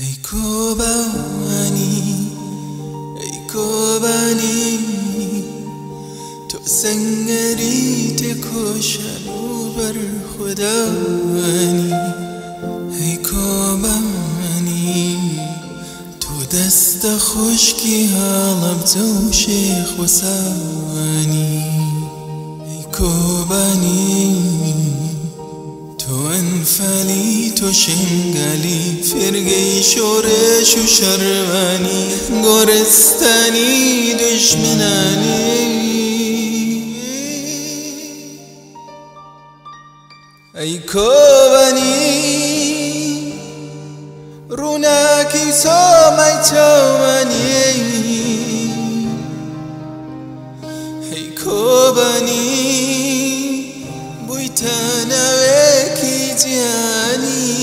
Hey, Cuba. سنگری تکشنو بر خدانی ای کوبانی تو دست خشکی حالم تو شیخ و سوانی. ای کوبانی تو انفلی تو شنگلی فرگی شورش و شروانی. گرستانی دشمنانی. کۆبنی ڕووناکی سۆمەی چاوەنیەی هەی کۆبنی بوویتە نەوێکی جیانی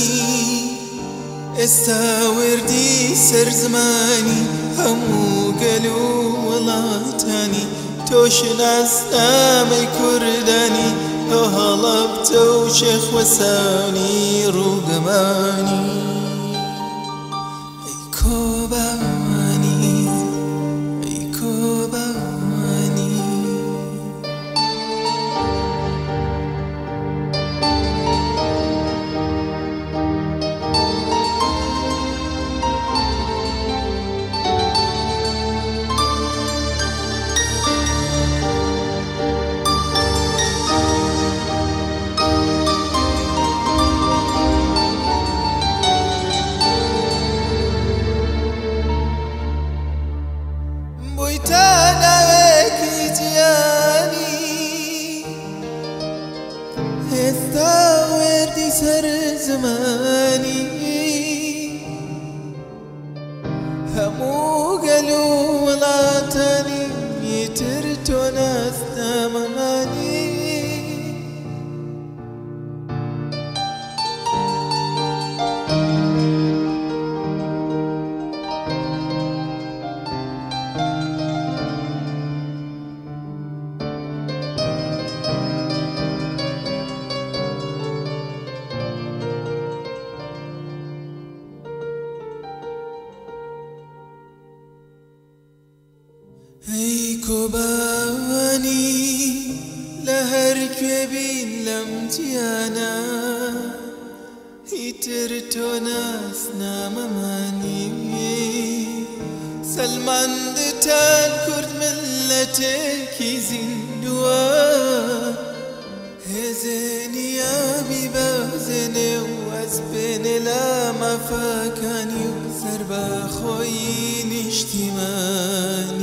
ئێستا وردی سەر زمانی هەموو گەل و وڵاتانی تۆش ناسنامەی کوردانی. نامي كرداني هلبت وشيخ وساني روقماني سر زماني ای کوبانی لهر کوبین لم تیانا هیتر تو ناس ناممانی سلمان دتان کرد ملتك زندوا هزني يا بي بازني وأسبن لا ما فاكاني وزربا خوين اجتماعي